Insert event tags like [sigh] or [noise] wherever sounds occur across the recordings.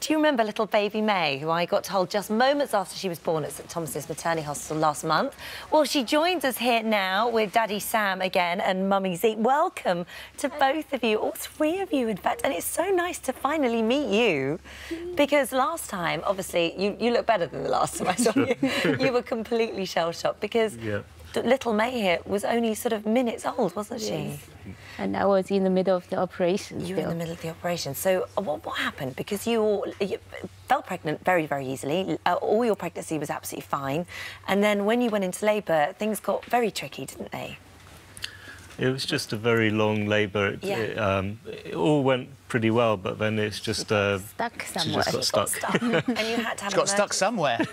Do you remember little baby Mei, who I got told just moments after she was born at St Thomas's Maternity Hospital last month? Well, she joins us here now with Daddy Sam again and Mummy Zeke. Welcome to both of you, all three of you, in fact. And it's so nice to finally meet you because last time, obviously, you, you look better than the last time I saw [laughs] you. you were completely shell shocked because Yeah. Little Mei here was only sort of minutes old, wasn't she? And I was in the middle of the operation. You were in the middle of the operation. So uh, what, what happened? Because you, all, you fell pregnant very, very easily. Uh, all your pregnancy was absolutely fine. And then when you went into labour, things got very tricky, didn't they? It was just a very long labour. It, Yeah. it, um, it all went pretty well, but then it's just uh, Stuck she somewhere. just got Got stuck. stuck. [laughs] and you had to have Got an stuck somewhere. [laughs]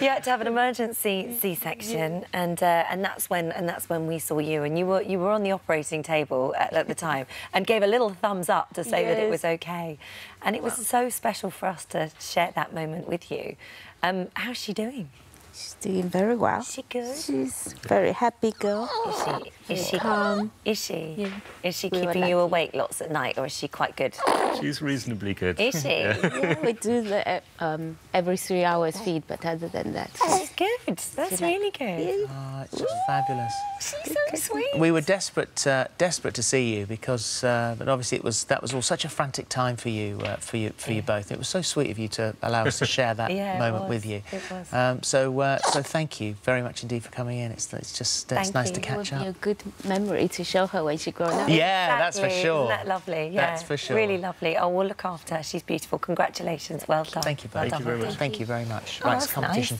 You had to have an emergency C-section, and uh, and that's when and that's when we saw you, and you were you were on the operating table at, at the time, and gave a little thumbs up to say that it was okay, and it was so special for us to share that moment with you. Um, how's she doing? She's doing very well. Is she good? She's very happy girl. Is she? Is she? Calm. Is she? Yeah. Is she We keeping you awake lots at night, or is she quite good? She's reasonably good. Is she? [laughs] Yeah, we do the um, every three hours feed, but other than that, She's good. That's like- really good. Oh, it's just fabulous. She's so sweet. We were desperate, uh, desperate to see you because, uh, but obviously it was that was all such a frantic time for you, uh, for you, for you both. It was so sweet of you to allow us to [laughs] share that Yeah, moment with you. It was. Um, so, uh, so thank you very much indeed for coming in. It's, it's just it's Thank nice you. to It it would catch be a good memory to show her when she grown up. Yeah, that's for sure. Isn't that lovely? Yeah, That's for sure. Really lovely. Oh, we'll look after her. She's beautiful. Congratulations. Well done. Thank you Well both. Thank you very much. Thank you very much. Oh, right, that's competition. nice.